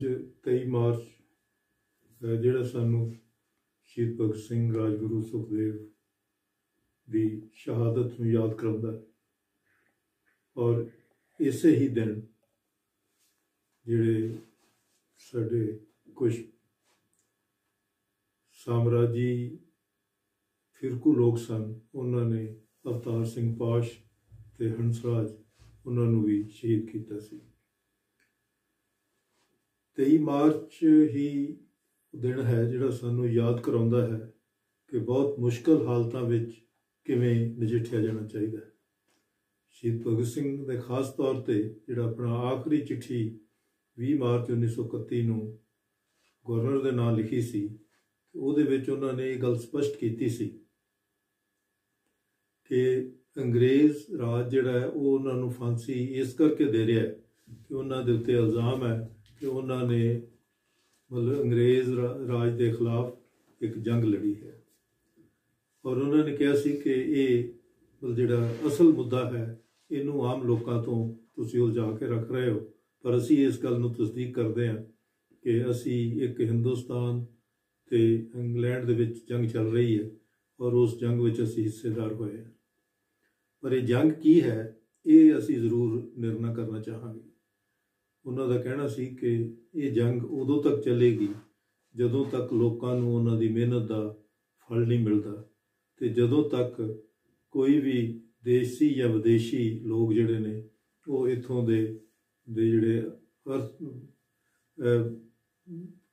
23 March ਜਿਹੜਾ ਸਾਨੂੰ ਸ਼ਹੀਦ ਭਗਤ ਸਿੰਘ ਰਾਜਗੁਰੂ ਸੁਖਦੇਵ ਦੀ ਸ਼ਹਾਦਤ ਨੂੰ ਯਾਦ ਕਰਾਉਂਦਾ ਹੈ। ਔਰ ਇਸੇ ਹੀ ਦਿਨ ਜਿਹੜੇ ਸਾਡੇ ਕੁਝ ਸਾਮਰਾਜੀ ਫਿਰਕੂ ਲੋਕ ਸਨ, ਉਹਨਾਂ ਨੇ ਅਵਤਾਰ ਸਿੰਘ ਪਾਸ਼ ਤੇ ਹੰਸਰਾਜ, ਉਹਨਾਂ ਨੂੰ ਵੀ ਸ਼ਹੀਦ ਕੀਤਾ ਸੀ। 23 ਮਾਰਚ ਹੀ ਦਿਨ ਹੈ ਜਿਹੜਾ ਸਾਨੂੰ ਯਾਦ ਕਰਾਉਂਦਾ ਹੈ ਕਿ ਬਹੁਤ ਮੁਸ਼ਕਲ ਹਾਲਤਾਂ ਵਿੱਚ ਕਿਵੇਂ ਨਜਿੱਠਿਆ ਜਾਣਾ ਚਾਹੀਦਾ ਹੈ। ਸ਼ਹੀਦ ਭਗਤ ਸਿੰਘ ਦੇ ਖਾਸ ਤੌਰ ਤੇ ਜਿਹੜਾ ਆਪਣਾ ਆਖਰੀ ਚਿੱਠੀ 20 ਮਾਰਚ 1931 ਨੂੰ ਗਵਰਨਰ ਦੇ ਨਾਂ ਲਿਖੀ ਸੀ ਉਹਦੇ ਵਿੱਚ ਉਹਨਾਂ ਨੇ ਇਹ ਗੱਲ ਸਪਸ਼ਟ ਕੀਤੀ ਸੀ ਕਿ ਅੰਗਰੇਜ਼ ਰਾਜ ਜਿਹੜਾ ਹੈ ਉਹ ਉਹਨਾਂ ਨੂੰ ਫਾਂਸੀ ਇਸ ਕਰਕੇ ਦੇ ਰਿਹਾ ਹੈ ਕਿ ਉਹਨਾਂ ਦੇ ਉੱਤੇ ਇਲਜ਼ਾਮ ਹੈ ਕਿ ਉਹਨਾਂ ਨੇ ਮਤਲਬ ਅੰਗਰੇਜ਼ ਰਾਜ ਦੇ ਖਿਲਾਫ ਇੱਕ ਜੰਗ ਲੜੀ ਹੈ। ਔਰ ਉਹਨਾਂ ਨੇ ਕਿਹਾ ਸੀ ਕਿ ਇਹ ਮਤਲਬ ਜਿਹੜਾ ਅਸਲ ਮੁੱਦਾ ਹੈ, ਇਹਨੂੰ ਆਮ ਲੋਕਾਂ ਤੋਂ ਤੁਸੀਂ ਉਲਝਾ ਕੇ ਰੱਖ ਰਹੇ ਹੋ। ਪਰ ਅਸੀਂ ਇਸ ਗੱਲ ਨੂੰ ਤਸਦੀਕ ਕਰਦੇ ਹਾਂ ਕਿ ਅਸੀਂ ਇੱਕ ਹਿੰਦੁਸਤਾਨ ਤੇ ਇੰਗਲੈਂਡ ਦੇ ਵਿੱਚ ਜੰਗ ਚੱਲ ਰਹੀ ਹੈ ਔਰ ਉਸ ਜੰਗ ਵਿੱਚ ਅਸੀਂ ਹਿੱਸੇਦਾਰ ਹੋਏ ਹਾਂ। ਪਰ ਇਹ ਜੰਗ ਕੀ ਹੈ, ਇਹ ਅਸੀਂ ਜ਼ਰੂਰ ਨਿਰਣਾ ਕਰਨਾ ਚਾਹਾਂਗੇ। ਉਹਨਾਂ ਦਾ ਕਹਿਣਾ ਸੀ ਕਿ ਇਹ ਜੰਗ ਉਦੋਂ ਤੱਕ ਚੱਲੇਗੀ ਜਦੋਂ ਤੱਕ ਲੋਕਾਂ ਨੂੰ ਉਹਨਾਂ ਦੀ ਮਿਹਨਤ ਦਾ ਫਲ ਨਹੀਂ ਮਿਲਦਾ ਤੇ ਜਦੋਂ ਤੱਕ ਕੋਈ ਵੀ ਦੇਸੀ ਜਾਂ ਵਿਦੇਸ਼ੀ ਲੋਕ ਜਿਹੜੇ ਨੇ, ਉਹ ਇੱਥੋਂ ਦੇ ਦੇ ਜਿਹੜੇ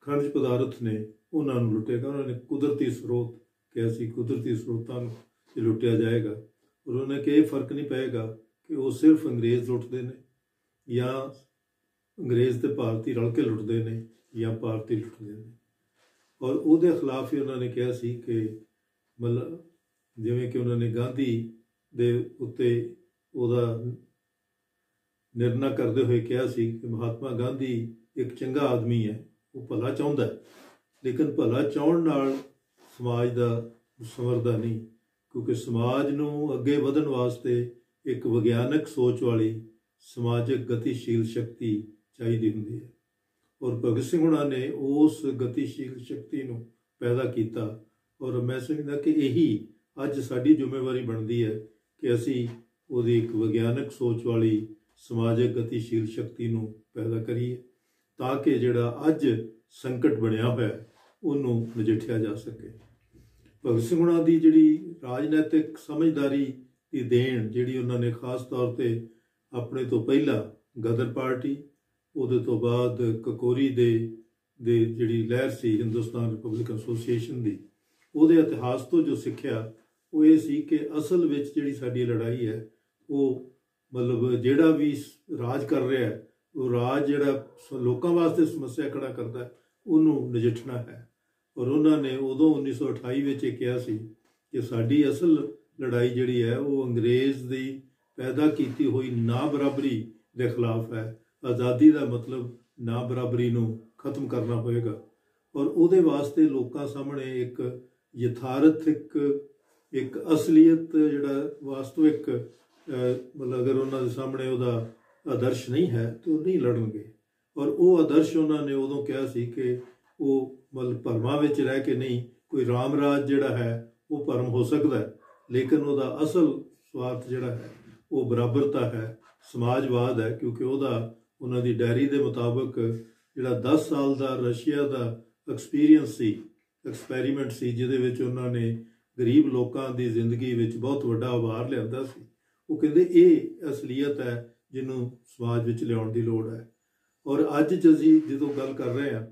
ਖਣਜ ਪਦਾਰਥ ਨੇ, ਉਹਨਾਂ ਨੂੰ ਲੁੱਟੇਗਾ। ਉਹਨਾਂ ਨੇ ਕੁਦਰਤੀ ਸਰੋਤ ਕਿਹਾ ਸੀ, ਕੁਦਰਤੀ ਸਰੋਤਾਂ ਨੂੰ ਲੁੱਟਿਆ ਜਾਏਗਾ ਔਰ ਉਹਨਾਂ ਕਿ ਇਹ ਫ਼ਰਕ ਨਹੀਂ ਪਏਗਾ ਕਿ ਉਹ ਸਿਰਫ ਅੰਗਰੇਜ਼ ਲੁੱਟਦੇ ਨੇ ਜਾਂ ਅੰਗਰੇਜ਼ ਤੇ ਭਾਰਤੀ ਰਲ ਕੇ ਲੁੱਟਦੇ ਨੇ ਜਾਂ ਭਾਰਤੀ ਲੁੱਟਦੇ ਨੇ। ਔਰ ਉਹਦੇ ਖਿਲਾਫ ਹੀ ਉਹਨਾਂ ਨੇ ਕਿਹਾ ਸੀ ਕਿ ਮਤਲਬ ਜਿਵੇਂ ਕਿ ਉਹਨਾਂ ਨੇ ਗਾਂਧੀ ਦੇ ਉੱਤੇ ਉਹਦਾ ਨਿਰਣਾ ਕਰਦੇ ਹੋਏ ਕਿਹਾ ਸੀ ਕਿ ਮਹਾਤਮਾ ਗਾਂਧੀ ਇੱਕ ਚੰਗਾ ਆਦਮੀ ਹੈ, ਉਹ ਭਲਾ ਚਾਹੁੰਦਾ ਲੇਕਿਨ ਭਲਾ ਚਾਹਣ ਨਾਲ ਸਮਾਜ ਦਾ ਸਮਰਦਾ ਨਹੀਂ, ਕਿਉਂਕਿ ਸਮਾਜ ਨੂੰ ਅੱਗੇ ਵਧਣ ਵਾਸਤੇ ਇੱਕ ਵਿਗਿਆਨਕ ਸੋਚ ਵਾਲੀ ਸਮਾਜਿਕ ਗਤੀਸ਼ੀਲ ਸ਼ਕਤੀ ਚਾਹੀਦੀ ਹੁੰਦੀ ਹੈ। ਔਰ ਭਗਤ ਸਿੰਘ ਹੁਣਾਂ ਨੇ ਉਸ ਗਤੀਸ਼ੀਲ ਸ਼ਕਤੀ ਨੂੰ ਪੈਦਾ ਕੀਤਾ ਔਰ ਮੈਂ ਸਮਝਦਾ ਕਿ ਇਹੀ ਅੱਜ ਸਾਡੀ ਜ਼ਿੰਮੇਵਾਰੀ ਬਣਦੀ ਹੈ ਕਿ ਅਸੀਂ ਉਹਦੀ ਇੱਕ ਵਿਗਿਆਨਕ ਸੋਚ ਵਾਲੀ, ਸਮਾਜਿਕ ਗਤੀਸ਼ੀਲ ਸ਼ਕਤੀ ਨੂੰ ਪੈਦਾ ਕਰੀਏ ਤਾਂ ਕਿ ਜਿਹੜਾ ਅੱਜ ਸੰਕਟ ਬਣਿਆ ਹੋਇਆ ਉਹਨੂੰ ਨਜਿੱਠਿਆ ਜਾ ਸਕੇ। ਭਗਤ ਸਿੰਘ ਹੁਣਾਂ ਦੀ ਜਿਹੜੀ ਰਾਜਨੀਤਿਕ ਸਮਝਦਾਰੀ ਦੀ ਦੇਣ ਜਿਹੜੀ ਉਹਨਾਂ ਨੇ ਖਾਸ ਤੌਰ ਤੇ ਆਪਣੇ ਤੋਂ ਪਹਿਲਾਂ ਗਦਰ ਪਾਰਟੀ ਉਹਦੇ ਤੋਂ ਬਾਅਦ ਕਕੋਰੀ ਦੇ ਦੇ ਜਿਹੜੀ ਲਹਿਰ ਸੀ ਹਿੰਦੁਸਤਾਨ ਰਿਪਬਲਿਕ ਐਸੋਸੀਏਸ਼ਨ ਦੀ, ਉਹਦੇ ਇਤਿਹਾਸ ਤੋਂ ਜੋ ਸਿੱਖਿਆ, ਉਹ ਇਹ ਸੀ ਕਿ ਅਸਲ ਵਿੱਚ ਜਿਹੜੀ ਸਾਡੀ ਲੜਾਈ ਹੈ, ਉਹ ਮਤਲਬ ਜਿਹੜਾ ਵੀ ਰਾਜ ਕਰ ਰਿਹਾ ਹੈ, ਉਹ ਰਾਜ ਜਿਹੜਾ ਲੋਕਾਂ ਵਾਸਤੇ ਸਮੱਸਿਆ ਖੜਾ ਕਰਦਾ ਉਹਨੂੰ ਨਜਿੱਠਣਾ ਹੈ। ਔਰ ਉਹਨਾਂ ਨੇ ਉਦੋਂ 1928 ਵਿੱਚ ਇਹ ਕਿਹਾ ਸੀ ਕਿ ਸਾਡੀ ਅਸਲ ਲੜਾਈ ਜਿਹੜੀ ਹੈ, ਉਹ ਅੰਗਰੇਜ਼ ਦੀ ਪੈਦਾ ਕੀਤੀ ਹੋਈ ਨਾ ਬਰਾਬਰੀ ਦੇ ਖਿਲਾਫ ਹੈ। ਆਜ਼ਾਦੀ ਦਾ ਮਤਲਬ ਨਾ ਬਰਾਬਰੀ ਨੂੰ ਖਤਮ ਕਰਨਾ ਹੋਏਗਾ। ਔਰ ਉਹਦੇ ਵਾਸਤੇ ਲੋਕਾਂ ਸਾਹਮਣੇ ਇੱਕ ਯਥਾਰਥ ਇੱਕ ਅਸਲੀਅਤ ਜਿਹੜਾ ਵਾਸਤਵਿਕ ਮਤਲਬ ਅਗਰ ਉਹਨਾਂ ਦੇ ਸਾਹਮਣੇ ਉਹਦਾ ਆਦਰਸ਼ ਨਹੀਂ ਹੈ ਤੇ ਉਹ ਨਹੀਂ ਲੜਨਗੇ। ਔਰ ਉਹ ਆਦਰਸ਼ ਉਹਨਾਂ ਨੇ ਉਦੋਂ ਕਿਹਾ ਸੀ ਕਿ ਉਹ ਮਤਲਬ ਭਰਮਾਂ ਵਿੱਚ ਰਹਿ ਕੇ ਨਹੀਂ, ਕੋਈ ਰਾਮ ਰਾਜ ਜਿਹੜਾ ਹੈ ਉਹ ਭਰਮ ਹੋ ਸਕਦਾ ਹੈ, ਲੇਕਿਨ ਉਹਦਾ ਅਸਲ ਸਵਾਰਥ ਜਿਹੜਾ ਹੈ ਉਹ ਬਰਾਬਰਤਾ ਹੈ, ਸਮਾਜਵਾਦ ਹੈ, ਕਿਉਂਕਿ ਉਹਦਾ ਉਹਨਾਂ ਦੀ ਡਾਇਰੀ ਦੇ ਮੁਤਾਬਕ ਜਿਹੜਾ 10 ਸਾਲ ਦਾ ਰਸ਼ੀਆ ਦਾ ਐਕਸਪੀਰੀਅੰਸ ਸੀ ਐਕਸਪੈਰੀਮੈਂਟ ਸੀ, ਜਿਹਦੇ ਵਿੱਚ ਉਹਨਾਂ ਨੇ ਗਰੀਬ ਲੋਕਾਂ ਦੀ ਜ਼ਿੰਦਗੀ ਵਿੱਚ ਬਹੁਤ ਵੱਡਾ ਉਭਾਰ ਲਿਆਂਦਾ ਸੀ। ਉਹ ਕਹਿੰਦੇ, ਇਹ ਅਸਲੀਅਤ ਹੈ ਜਿਹਨੂੰ ਸਮਾਜ ਵਿੱਚ ਲਿਆਉਣ ਦੀ ਲੋੜ ਹੈ। ਔਰ ਅੱਜ ਜ ਅਸੀਂ ਜਦੋਂ ਗੱਲ ਕਰ ਰਹੇ ਹਾਂ,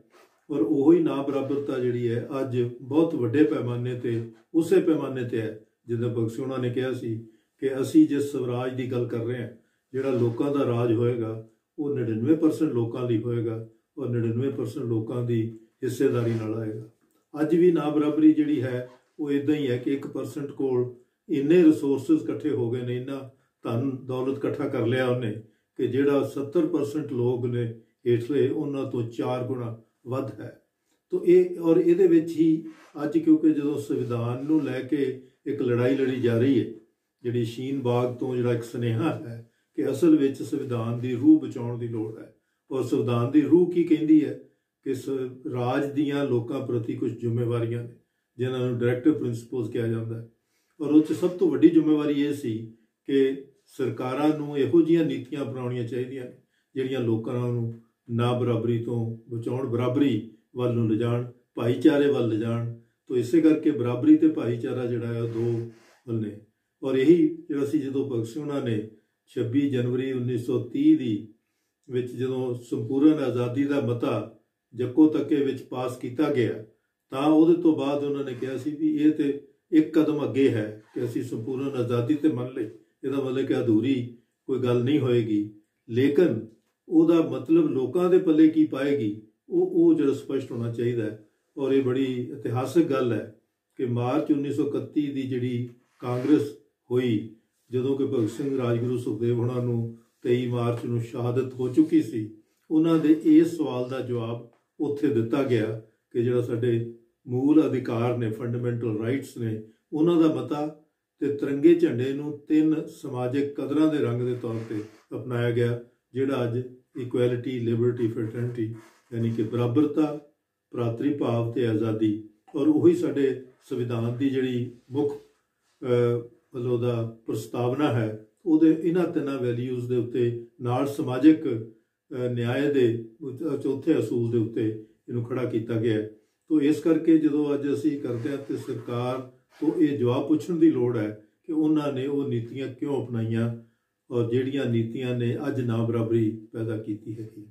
ਔਰ ਉਹੀ ਨਾ ਬਰਾਬਰਤਾ ਜਿਹੜੀ ਹੈ, ਅੱਜ ਬਹੁਤ ਵੱਡੇ ਪੈਮਾਨੇ ਤੇ, ਉਸੇ ਪੈਮਾਨੇ ਤੇ ਹੈ, ਜਿੱਦਾਂ ਬਖਸ਼ ਉਹਨਾਂ ਨੇ ਕਿਹਾ ਸੀ ਕਿ ਅਸੀਂ ਜਿਸ ਸਵਰਾਜ ਦੀ ਗੱਲ ਕਰ ਰਹੇ ਹਾਂ, ਜਿਹੜਾ ਲੋਕਾਂ ਦਾ ਰਾਜ ਹੋਏਗਾ ਉਹ 99% ਲੋਕਾਂ ਲਈ ਹੋਏਗਾ ਔਰ 99% ਲੋਕਾਂ ਦੀ ਹਿੱਸੇਦਾਰੀ ਨਾਲ ਆਏਗਾ। ਅੱਜ ਵੀ ਨਾ ਬਰਾਬਰੀ ਜਿਹੜੀ ਹੈ, ਉਹ ਇਦਾਂ ਹੀ ਹੈ ਕਿ 1% ਕੋਲ ਇੰਨੇ ਰਿਸੋਰਸਸ ਇਕੱਠੇ ਹੋ ਗਏ ਨੇ, ਇੰਨਾ ਧਨ ਦੌਲਤ ਇਕੱਠਾ ਕਰ ਲਿਆ ਉਹਨੇ ਕਿ ਜਿਹੜਾ 70% ਲੋਕ ਨੇ ਹੇਠਲੇ, ਉਹਨਾਂ ਤੋਂ 4 ਗੁਣਾ ਵੱਧ ਹੈ। ਤੋ ਇਹ ਔਰ ਇਹਦੇ ਵਿੱਚ ਹੀ ਅੱਜ ਕਿਉਂਕਿ ਜਦੋਂ ਸੰਵਿਧਾਨ ਨੂੰ ਲੈ ਕੇ ਇੱਕ ਲੜਾਈ ਲੜੀ ਜਾ ਰਹੀ ਹੈ, ਜਿਹੜੀ ਸ਼ੀਨ ਬਾਗ ਤੋਂ ਜਿਹੜਾ ਇੱਕ ਸੁਨੇਹਾ ਹੈ ਕਿ ਅਸਲ ਵਿੱਚ ਸੰਵਿਧਾਨ ਦੀ ਰੂਹ ਬਚਾਉਣ ਦੀ ਲੋੜ ਹੈ। ਔਰ ਸੰਵਿਧਾਨ ਦੀ ਰੂਹ ਕੀ ਕਹਿੰਦੀ ਹੈ? ਕਿ ਰਾਜ ਦੀਆਂ ਲੋਕਾਂ ਪ੍ਰਤੀ ਕੁਝ ਜ਼ਿੰਮੇਵਾਰੀਆਂ ਨੇ, ਜਿਨ੍ਹਾਂ ਨੂੰ ਡਾਇਰੈਕਟਿਵ ਪ੍ਰਿੰਸੀਪਲਸ ਕਿਹਾ ਜਾਂਦਾ ਹੈ। ਔਰ ਉਹ 'ਚ ਸਭ ਤੋਂ ਵੱਡੀ ਜ਼ਿੰਮੇਵਾਰੀ ਇਹ ਸੀ ਕਿ ਸਰਕਾਰਾਂ ਨੂੰ ਇਹੋ ਜਿਹੀਆਂ ਨੀਤੀਆਂ ਅਪਣਾਉਣੀਆਂ ਚਾਹੀਦੀਆਂ ਨੇ, ਜਿਹੜੀਆਂ ਲੋਕਾਂ ਨੂੰ ਨਾ ਬਰਾਬਰੀ ਤੋਂ ਬਚਾਉਣ, ਬਰਾਬਰੀ ਵੱਲ ਨੂੰ ਲਿਜਾਣ, ਭਾਈਚਾਰੇ ਵੱਲ ਲਿਜਾਣ। ਤੋਂ ਇਸੇ ਕਰਕੇ ਬਰਾਬਰੀ ਤੇ ਭਾਈਚਾਰਾ ਜਿਹੜਾ ਹੈ ਦੋ ਨੇ। ਔਰ ਇਹੀ ਜਿਹੜਾ ਸੀ ਜਦੋਂ ਭਗਤ ਸਿੰਘ ਉਹਨਾਂ ਨੇ 26 ਜਨਵਰੀ 1930 ਦੀ, ਵਿੱਚ ਜਦੋਂ ਸੰਪੂਰਨ ਆਜ਼ਾਦੀ ਦਾ ਮਤਾ ਜੱਕੋ ਤੱਕੇ ਵਿੱਚ ਪਾਸ ਕੀਤਾ ਗਿਆ, ਤਾਂ ਉਹਦੇ ਤੋਂ ਬਾਅਦ ਉਹਨਾਂ ਨੇ ਕਿਹਾ ਸੀ ਵੀ ਇਹ ਤੇ ਇੱਕ ਕਦਮ ਅੱਗੇ ਹੈ ਕਿ ਅਸੀਂ ਸੰਪੂਰਨ ਆਜ਼ਾਦੀ ਤੇ ਮੰਨ ਲਈ ਇਹਦਾ ਮਤਲਬ ਕਿ ਅਧੂਰੀ ਕੋਈ ਗੱਲ ਨਹੀਂ ਹੋਏਗੀ। ਲੇਕਿਨ ਉਹਦਾ ਮਤਲਬ ਲੋਕਾਂ ਦੇ ਪੱਲੇ ਕੀ ਪਾਏਗੀ, ਉਹ ਉਹ ਜਿਹੜਾ ਸਪਸ਼ਟ ਹੋਣਾ ਚਾਹੀਦਾ ਹੈ। ਔਰ ਇਹ ਬੜੀ ਇਤਿਹਾਸਕ ਗੱਲ ਹੈ ਕਿ ਮਾਰਚ 1931 ਦੀ ਜਿਹੜੀ ਕਾਂਗਰਸ ਹੋਈ ਜਦੋਂ ਕਿ ਭਗਤ ਸਿੰਘ ਰਾਜਗੁਰੂ ਸੁਖਦੇਵ ਉਹਨਾਂ ਨੂੰ 23 ਮਾਰਚ ਨੂੰ ਸ਼ਹਾਦਤ ਹੋ ਚੁੱਕੀ ਸੀ, ਉਹਨਾਂ ਦੇ ਇਸ ਸਵਾਲ ਦਾ ਜਵਾਬ ਉੱਥੇ ਦਿੱਤਾ ਗਿਆ ਕਿ ਜਿਹੜਾ ਸਾਡੇ ਮੂਲ ਅਧਿਕਾਰ ਨੇ ਫੰਡਾਮੈਂਟਲ ਰਾਈਟਸ ਨੇ, ਉਹਨਾਂ ਦਾ ਮਤਾ ਤੇ ਤਿਰੰਗੇ ਝੰਡੇ ਨੂੰ ਤਿੰਨ ਸਮਾਜਿਕ ਕਦਰਾਂ ਦੇ ਰੰਗ ਦੇ ਤੌਰ ਤੇ ਅਪਣਾਇਆ ਗਿਆ, ਜਿਹੜਾ ਅੱਜ ਇਕੁਐਲਿਟੀ ਲਿਬਰਟੀ ਫਰਟਰਨਿਟੀ ਯਾਨੀ ਕਿ ਬਰਾਬਰਤਾ ਭਰਾਤਰੀ ਭਾਵ ਤੇ ਆਜ਼ਾਦੀ ਔਰ ਉਹੀ ਸਾਡੇ ਸੰਵਿਧਾਨ ਦੀ ਜਿਹੜੀ ਮੁੱਖ ਵੱਲੋਂ ਦਾ ਪ੍ਰਸਤਾਵਨਾ ਹੈ, ਉਹਦੇ ਇਹਨਾਂ ਤਿੰਨਾਂ ਵੈਲਿਊਜ਼ ਦੇ ਉੱਤੇ ਨਾਲ ਸਮਾਜਿਕ ਨਿਆਂ ਦੇ ਚੌਥੇ ਅਸੂਲ ਦੇ ਉੱਤੇ ਇਹਨੂੰ ਖੜਾ ਕੀਤਾ ਗਿਆ ਹੈ। ਤੋਂ ਇਸ ਕਰਕੇ ਜਦੋਂ ਅੱਜ ਅਸੀਂ ਕਰਦੇ ਹਾਂ ਤੇ ਸਰਕਾਰ ਤੋਂ ਇਹ ਜਵਾਬ ਪੁੱਛਣ ਦੀ ਲੋੜ ਹੈ ਕਿ ਉਹਨਾਂ ਨੇ ਉਹ ਨੀਤੀਆਂ ਕਿਉਂ ਅਪਣਾਈਆਂ ਔਰ ਜਿਹੜੀਆਂ ਨੀਤੀਆਂ ਨੇ ਅੱਜ ਨਾ ਬਰਾਬਰੀ ਪੈਦਾ ਕੀਤੀ ਹੈਗੀ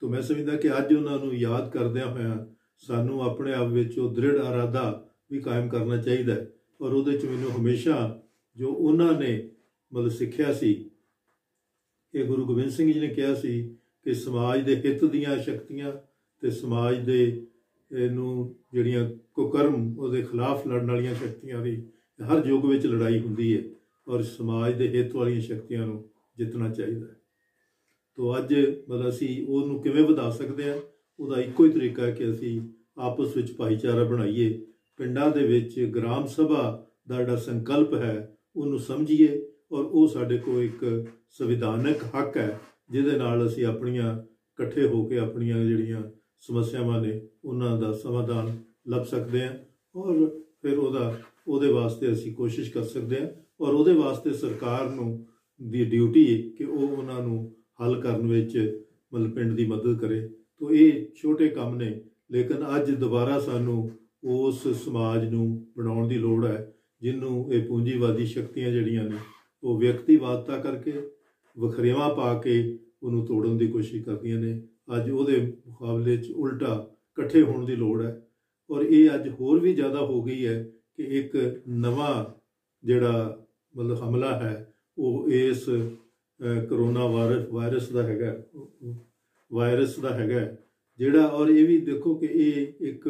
ਤੋਂ ਮੈਂ ਸਮਝਦਾ ਕਿ ਅੱਜ ਉਹਨਾਂ ਨੂੰ ਯਾਦ ਕਰਦਿਆਂ ਹੋਇਆਂ ਸਾਨੂੰ ਆਪਣੇ ਆਪ ਵਿੱਚ ਉਹ ਦ੍ਰਿੜ ਇਰਾਦਾ ਵੀ ਕਾਇਮ ਕਰਨਾ ਚਾਹੀਦਾ ਔਰ ਉਹਦੇ ਚ ਮੈਨੂੰ ਹਮੇਸ਼ਾ ਜੋ ਉਹਨਾਂ ਨੇ ਮਤਲਬ ਸਿੱਖਿਆ ਸੀ, ਇਹ ਗੁਰੂ ਗੋਬਿੰਦ ਸਿੰਘ ਜੀ ਨੇ ਕਿਹਾ ਸੀ ਕਿ ਸਮਾਜ ਦੇ ਹਿੱਤ ਦੀਆਂ ਸ਼ਕਤੀਆਂ ਤੇ ਸਮਾਜ ਦੇ ਇਹਨੂੰ ਜਿਹੜੀਆਂ ਕੁਕਰਮ ਉਹਦੇ ਖਿਲਾਫ ਲੜਨ ਵਾਲੀਆਂ ਸ਼ਕਤੀਆਂ ਦੀ, ਹਰ ਯੁੱਗ ਵਿੱਚ ਲੜਾਈ ਹੁੰਦੀ ਹੈ ਔਰ ਸਮਾਜ ਦੇ ਹਿੱਤ ਵਾਲੀਆਂ ਸ਼ਕਤੀਆਂ ਨੂੰ ਜਿੱਤਣਾ ਚਾਹੀਦਾ ਹੈ। ਤੋਂ ਅੱਜ ਮਤਲਬ ਅਸੀਂ ਉਹਨੂੰ ਕਿਵੇਂ ਵਧਾ ਸਕਦੇ ਹਾਂ, ਉਹਦਾ ਇੱਕੋ ਹੀ ਤਰੀਕਾ ਹੈ ਕਿ ਅਸੀਂ ਆਪਸ ਵਿੱਚ ਭਾਈਚਾਰਾ ਬਣਾਈਏ। ਪਿੰਡਾਂ ਦੇ ਵਿੱਚ ਗ੍ਰਾਮ ਸਭਾ ਦਾ ਜਿਹੜਾ ਸੰਕਲਪ ਹੈ ਉਹਨੂੰ ਸਮਝੀਏ ਔਰ ਉਹ ਸਾਡੇ ਕੋਲ ਇੱਕ ਸੰਵਿਧਾਨਕ ਹੱਕ ਹੈ, ਜਿਹਦੇ ਨਾਲ ਅਸੀਂ ਆਪਣੀਆਂ ਇਕੱਠੇ ਹੋ ਕੇ ਆਪਣੀਆਂ ਜਿਹੜੀਆਂ ਸਮੱਸਿਆਵਾਂ ਨੇ, ਉਹਨਾਂ ਦਾ ਸਮਾਧਾਨ ਲੱਭ ਸਕਦੇ ਹਾਂ ਔਰ ਫਿਰ ਉਹਦਾ, ਉਹਦੇ ਵਾਸਤੇ ਅਸੀਂ ਕੋਸ਼ਿਸ਼ ਕਰ ਸਕਦੇ ਹਾਂ ਔਰ ਉਹਦੇ ਵਾਸਤੇ ਸਰਕਾਰ ਨੂੰ ਦੀ ਡਿਊਟੀ ਹੈ ਕਿ ਉਹ ਉਹਨਾਂ ਨੂੰ ਹੱਲ ਕਰਨ ਵਿੱਚ ਮਤਲਬ ਪਿੰਡ ਦੀ ਮਦਦ ਕਰੇ। ਤੋਂ ਇਹ ਛੋਟੇ ਕੰਮ ਨੇ, ਲੇਕਿਨ ਅੱਜ ਦੁਬਾਰਾ ਸਾਨੂੰ ਉਸ ਸਮਾਜ ਨੂੰ ਬਣਾਉਣ ਦੀ ਲੋੜ ਹੈ। ਜਿਹਨੂੰ ਇਹ ਪੂੰਜੀਵਾਦੀ ਸ਼ਕਤੀਆਂ ਜਿਹੜੀਆਂ ਨੇ, ਉਹ ਵਿਅਕਤੀਵਾਦਤਾ ਕਰਕੇ ਵਖਰੇਵਾ ਪਾ ਕੇ ਉਹਨੂੰ ਤੋੜਨ ਦੀ ਕੋਸ਼ਿਸ਼ ਕਰਦੀਆਂ ਨੇ। ਅੱਜ ਉਹਦੇ ਮੁਕਾਬਲੇ 'ਚ ਉਲਟਾ ਇਕੱਠੇ ਹੋਣ ਦੀ ਲੋੜ ਹੈ। ਔਰ ਇਹ ਅੱਜ ਹੋਰ ਵੀ ਜ਼ਿਆਦਾ ਹੋ ਗਈ ਹੈ ਕਿ ਇੱਕ ਨਵਾਂ ਜਿਹੜਾ ਮਤਲਬ ਹਮਲਾ ਹੈ, ਉਹ ਇਸ ਕਰੋਨਾ ਵਾਇਰਸ ਦਾ ਹੈਗਾ ਵਾਇਰਸ ਦਾ ਹੈਗਾ। ਜਿਹੜਾ ਔਰ ਇਹ ਵੀ ਦੇਖੋ ਕਿ ਇਹ ਇੱਕ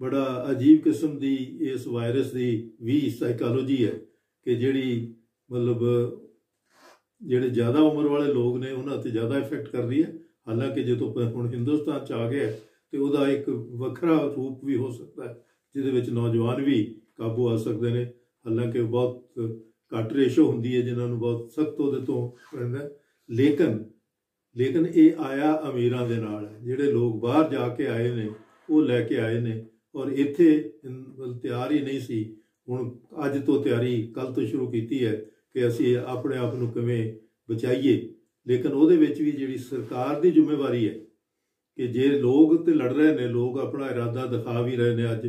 ਬੜਾ ਅਜੀਬ ਕਿਸਮ ਦੀ ਇਸ ਵਾਇਰਸ ਦੀ ਵੀ ਸਾਈਕੋਲੋਜੀ ਹੈ ਕਿ ਜਿਹੜੀ ਮਤਲਬ ਜਿਹੜੇ ਜ਼ਿਆਦਾ ਉਮਰ ਵਾਲੇ ਲੋਕ ਨੇ ਉਹਨਾਂ ਤੇ ਜ਼ਿਆਦਾ ਇਫੈਕਟ ਕਰਦੀ ਹੈ। ਹਾਲਾਂਕਿ ਜਦੋਂ ਹੁਣ ਹਿੰਦੁਸਤਾਨ ਚ ਆ ਗਿਆ ਤੇ ਉਹਦਾ ਇੱਕ ਵੱਖਰਾ ਰੂਪ ਵੀ ਹੋ ਸਕਦਾ ਹੈ, ਜਿਹਦੇ ਵਿੱਚ ਨੌਜਵਾਨ ਵੀ ਕਾਬੂ ਆ ਸਕਦੇ ਨੇ। ਹਾਲਾਂਕਿ ਬਹੁਤ ਘੱਟ ਰੇਸ਼ੋ ਹੁੰਦੀ ਹੈ, ਜਿਨ੍ਹਾਂ ਨੂੰ ਬਹੁਤ ਸਖਤ ਉਹਦੇ ਤੋਂ ਰਹਿੰਦਾ ਲੇਕਿਨ ਲੇਕਿਨ ਇਹ ਆਇਆ ਅਮੀਰਾਂ ਦੇ ਨਾਲ ਜਿਹੜੇ ਲੋਕ ਬਾਹਰ ਜਾ ਕੇ ਆਏ ਨੇ, ਉਹ ਲੈ ਕੇ ਆਏ ਨੇ ਔਰ ਇੱਥੇ ਤਿਆਰ ਹੀ ਨਹੀਂ ਸੀ। ਹੁਣ ਅੱਜ ਤੋਂ ਤਿਆਰੀ ਕੱਲ ਤੋਂ ਸ਼ੁਰੂ ਕੀਤੀ ਹੈ ਕਿ ਅਸੀਂ ਆਪਣੇ ਆਪ ਨੂੰ ਕਿਵੇਂ ਬਚਾਈਏ। ਲੇਕਿਨ ਉਹਦੇ ਵਿੱਚ ਵੀ ਜਿਹੜੀ ਸਰਕਾਰ ਦੀ ਜ਼ਿੰਮੇਵਾਰੀ ਹੈ ਕਿ ਜੇ ਲੋਕ ਤੇ ਲੜ ਰਹੇ ਨੇ, ਲੋਕ ਆਪਣਾ ਇਰਾਦਾ ਦਿਖਾ ਵੀ ਰਹੇ ਨੇ ਅੱਜ।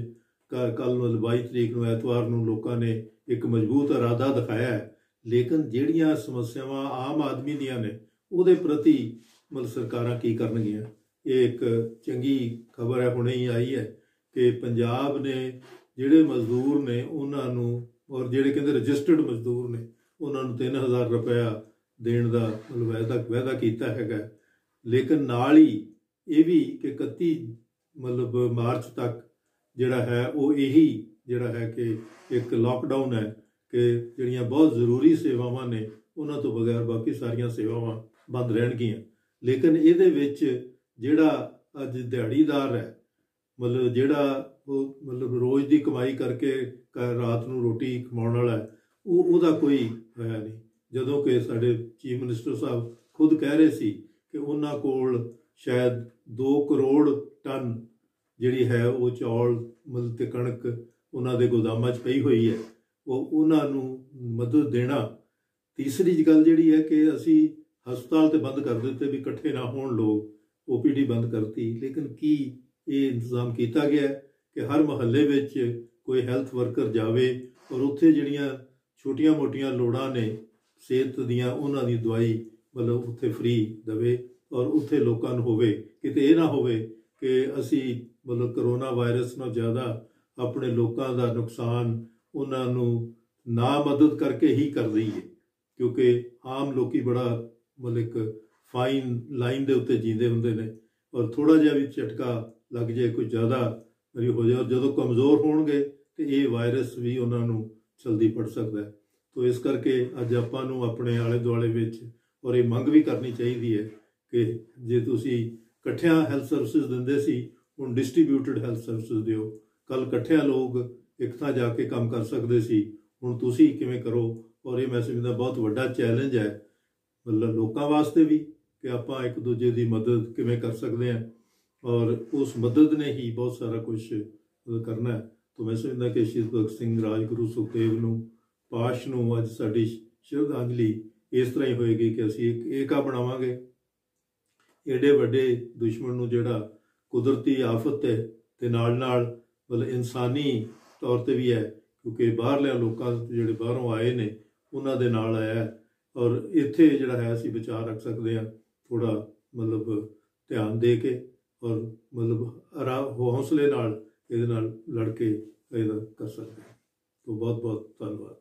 ਕੱਲ ਨੂੰ 22 ਤਰੀਕ ਨੂੰ, ਐਤਵਾਰ ਨੂੰ ਲੋਕਾਂ ਨੇ ਇੱਕ ਮਜ਼ਬੂਤ ਇਰਾਦਾ ਦਿਖਾਇਆ ਹੈ। ਲੇਕਿਨ ਜਿਹੜੀਆਂ ਸਮੱਸਿਆਵਾਂ ਆਮ ਆਦਮੀ ਦੀਆਂ ਨੇ, ਉਹਦੇ ਪ੍ਰਤੀ ਮਤਲਬ ਸਰਕਾਰਾਂ ਕੀ ਕਰਨਗੀਆਂ? ਇਹ ਇੱਕ ਚੰਗੀ ਖਬਰ ਹੈ, ਹੁਣੇ ਹੀ ਆਈ ਹੈ। ਕਿ ਪੰਜਾਬ ਨੇ ਜਿਹੜੇ ਮਜ਼ਦੂਰ ਨੇ ਉਹਨਾਂ ਨੂੰ, ਔਰ ਜਿਹੜੇ ਕਹਿੰਦੇ ਰਜਿਸਟਰਡ ਮਜ਼ਦੂਰ ਨੇ, ਉਹਨਾਂ ਨੂੰ 3000 ਰੁਪਇਆ ਦੇਣ ਦਾ ਮਤਲਬ ਵਾਅਦਾ ਵਾਅਦਾ ਕੀਤਾ ਹੈਗਾ। ਲੇਕਿਨ ਨਾਲ ਹੀ ਇਹ ਵੀ ਕਿ 31 ਮਤਲਬ ਮਾਰਚ ਤੱਕ ਜਿਹੜਾ ਹੈ, ਉਹ ਇਹੀ ਜਿਹੜਾ ਹੈ ਕਿ ਇੱਕ ਲਾਕਡਾਊਨ ਹੈ ਕਿ ਜਿਹੜੀਆਂ ਬਹੁਤ ਜ਼ਰੂਰੀ ਸੇਵਾਵਾਂ ਨੇ, ਉਹਨਾਂ ਤੋਂ ਬਗੈਰ ਬਾਕੀ ਸਾਰੀਆਂ ਸੇਵਾਵਾਂ ਬੰਦ ਰਹਿਣਗੀਆਂ। ਲੇਕਿਨ ਇਹਦੇ ਵਿੱਚ ਜਿਹੜਾ ਅੱਜ ਦਿਹਾੜੀਦਾਰ ਹੈ ਮਤਲਬ ਜਿਹੜਾ ਉਹ ਮਤਲਬ ਰੋਜ਼ ਦੀ ਕਮਾਈ ਕਰਕੇ ਰਾਤ ਨੂੰ ਰੋਟੀ ਕਮਾਉਣ ਵਾਲਾ ਉਹ, ਉਹਦਾ ਕੋਈ ਹੋਇਆ ਨਹੀਂ। ਜਦੋਂ ਕਿ ਸਾਡੇ ਚੀਫ ਮਿਨਿਸਟਰ ਸਾਹਿਬ ਖੁਦ ਕਹਿ ਰਹੇ ਸੀ ਕਿ ਕਿ ਉਹਨਾਂ ਕੋਲ ਸ਼ਾਇਦ 2 ਕਰੋੜ ਟਨ ਜਿਹੜੀ ਹੈ ਉਹ ਚੌਲ, ਮਤਲਬ ਤੇ ਕਣਕ ਉਹਨਾਂ ਦੇ ਗੋਦਾਮਾਂ 'ਚ ਪਈ ਹੋਈ ਹੈ। ਉਹ, ਉਹਨਾਂ ਨੂੰ ਮਦਦ ਦੇਣਾ। ਤੀਸਰੀ ਗੱਲ ਜਿਹੜੀ ਹੈ ਕਿ ਅਸੀਂ ਹਸਪਤਾਲ ਤੇ ਬੰਦ ਕਰ ਦਿੱਤੇ ਵੀ ਇਕੱਠੇ ਨਾ ਹੋਣ ਲੋਕ ਓਪੀਡੀ ਬੰਦ ਕਰਤੀ। ਲੇਕਿਨ ਕੀ ਇਹ ਇੰਤਜ਼ਾਮ ਕੀਤਾ ਗਿਆ ਕਿ ਹਰ ਮਹੱਲੇ ਵਿੱਚ ਕੋਈ ਹੈਲਥ ਵਰਕਰ ਜਾਵੇ ਔਰ ਉੱਥੇ ਜਿਹੜੀਆਂ ਛੋਟੀਆਂ-ਮੋਟੀਆਂ ਲੋੜਾਂ ਨੇ, ਸਿਹਤ ਦੀਆਂ ਉਹਨਾਂ ਦੀ ਦਵਾਈ ਮਤਲਬ ਉੱਥੇ ਫ੍ਰੀ ਦਵੇ ਔਰ ਉੱਥੇ ਲੋਕਾਂ ਨੂੰ ਹੋਵੇ, ਕਿਤੇ ਇਹ ਨਾ ਹੋਵੇ ਕਿ ਅਸੀਂ ਮਤਲਬ ਕਰੋਨਾ ਵਾਇਰਸ ਨਾਲ ਜ਼ਿਆਦਾ ਆਪਣੇ ਲੋਕਾਂ ਦਾ ਨੁਕਸਾਨ ਉਹਨਾਂ ਨੂੰ ਨਾ ਮਦਦ ਕਰਕੇ ਹੀ ਕਰ ਦਈਏ ਕਿਉਂਕਿ ਆਮ ਲੋਕੀ ਬੜਾ ਮਤਲਬ ਇੱਕ ਫਾਈਨ ਲਾਈਨ ਦੇ ਉੱਤੇ ਜੀਂਦੇ ਹੁੰਦੇ ਨੇ ਔਰ ਥੋੜਾ ਜਿਹਾ ਵੀ ਝਟਕਾ ਲੱਗ ਜਾਏ, ਕੋਈ ਜ਼ਿਆਦਾ ਮਰੀ ਹੋ ਜਾਏ। ਔਰ ਜਦੋਂ ਕਮਜ਼ੋਰ ਹੋਣਗੇ ਤੇ ਇਹ ਵਾਇਰਸ ਵੀ ਉਹਨਾਂ ਨੂੰ ਜਲਦੀ ਪੜ ਸਕਦਾ ਹੈ। ਤੋ ਇਸ ਕਰਕੇ ਅੱਜ ਆਪਾਂ ਨੂੰ ਆਪਣੇ ਆਲੇ ਦੁਆਲੇ ਵਿੱਚ ਔਰ ਇਹ ਮੰਗ ਵੀ ਕਰਨੀ ਚਾਹੀਦੀ ਹੈ ਕਿ ਜੇ ਤੁਸੀਂ ਇਕੱਠਿਆਂ ਹੈਲਥ ਸਰਵਿਸਿਜ਼ ਦਿੰਦੇ ਸੀ, ਹੁਣ ਡਿਸਟ੍ਰੀਬਿਊਟਡ ਹੈਲਥ ਸਰਵਿਸਿਜ਼ ਦਿਓ। ਕੱਲ ਇਕੱਠਿਆਂ ਲੋਕ ਇੱਕ ਥਾਂ ਜਾ ਕੇ ਕੰਮ ਕਰ ਸਕਦੇ ਸੀ, ਹੁਣ ਤੁਸੀਂ ਕਿਵੇਂ ਕਰੋ? ਔਰ ਇਹ ਮੈਂ ਸਮਝਦਾ ਬਹੁਤ ਵੱਡਾ ਚੈਲੰਜ ਹੈ। ਮਤਲਬ ਲੋਕਾਂ ਵਾਸਤੇ ਵੀ ਕਿ ਆਪਾਂ ਇੱਕ ਦੂਜੇ ਦੀ ਮਦਦ ਕਿਵੇਂ ਕਰ ਸਕਦੇ ਹਾਂ। ਔਰ ਉਸ ਮਦਦ ਨੇ ਹੀ ਬਹੁਤ ਸਾਰਾ ਕੁਝ ਕਰਨਾ ਹੈ। ਤਾਂ ਮੈਂ ਸਮਝਦਾ ਕਿ ਸ਼ਹੀਦ ਭਗਤ ਸਿੰਘ ਰਾਜਗੁਰੂ ਸੁਖਦੇਵ ਨੂੰ, ਪਾਸ਼ ਨੂੰ ਅੱਜ ਸਾਡੀ ਸ਼ਰਧਾਂਜਲੀ ਇਸ ਤਰ੍ਹਾਂ ਹੀ ਹੋਏਗੀ ਕਿ ਅਸੀਂ ਇੱਕ ਏਕਾ ਬਣਾਵਾਂਗੇ। ਏਡੇ ਵੱਡੇ ਦੁਸ਼ਮਣ ਨੂੰ ਜਿਹੜਾ ਕੁਦਰਤੀ ਆਫਤ ਹੈ ਤੇ ਨਾਲ ਨਾਲ ਮਤਲਬ ਇਨਸਾਨੀ ਤੌਰ ਤੇ ਵੀ ਹੈ, ਕਿਉਂਕਿ ਬਾਹਰਲੇ ਲੋਕਾਂ ਜਿਹੜੇ ਬਾਹਰੋਂ ਆਏ ਨੇ, ਉਹਨਾਂ ਦੇ ਨਾਲ ਆਇਆ ਔਰ ਇੱਥੇ ਜਿਹੜਾ ਹੈ, ਅਸੀਂ ਵਿਚਾਰ ਰੱਖ ਸਕਦੇ ਹਾਂ ਥੋੜਾ ਮਤਲਬ ਧਿਆਨ ਦੇ ਕੇ। ਔਰ ਮਤਲਬ ਆਰਾਮ ਹੌਸਲੇ ਨਾਲ ਇਹਦੇ ਨਾਲ ਲੜ ਕੇ ਇਹਦਾ ਕਰ ਸਕਦੇ ਹਾਂ। ਬਹੁਤ ਬਹੁਤ ਧੰਨਵਾਦ।